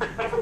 Ha ha ha.